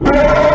¡Gracias!